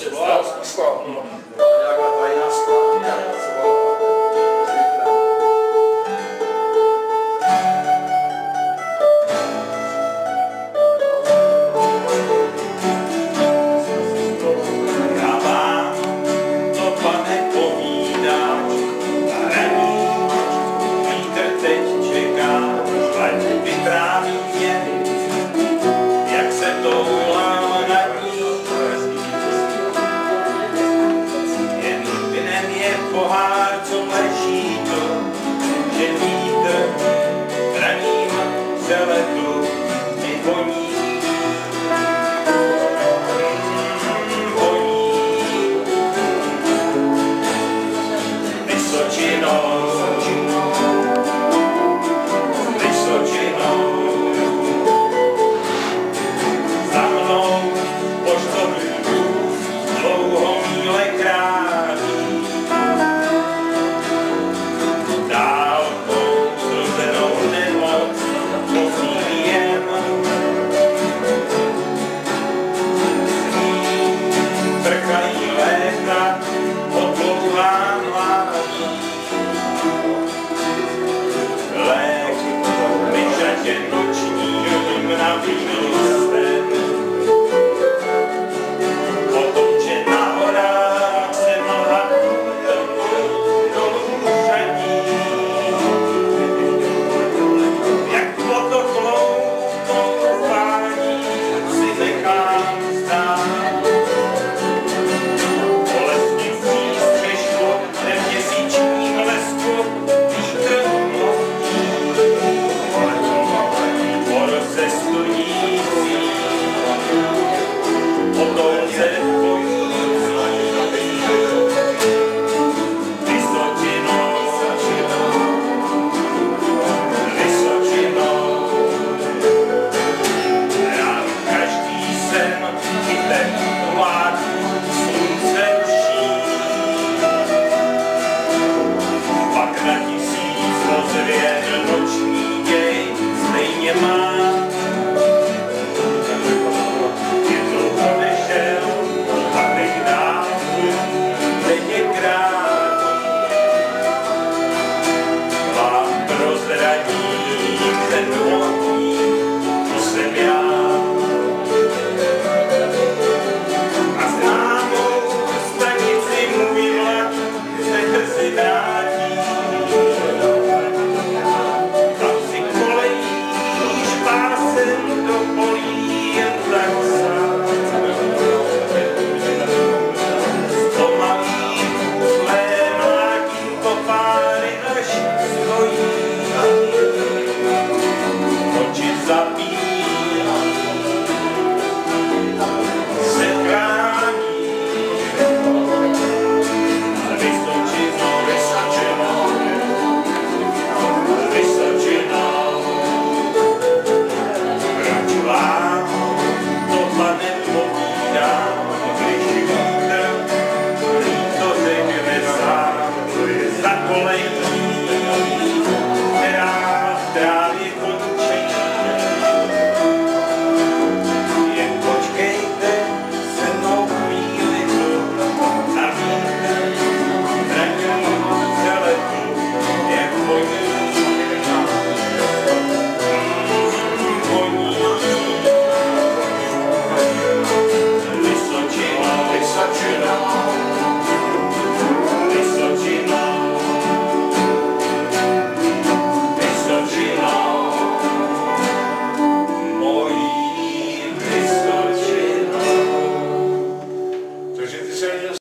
gosta. Escola. Vai nas quatro. people hide so much.